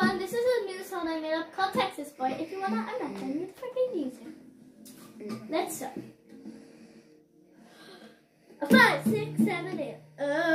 everyone, this is a new song I made up called Texas Boy. If you wanna imagine, you freaking use it. Let's start. A five, six, seven, eight. Uh.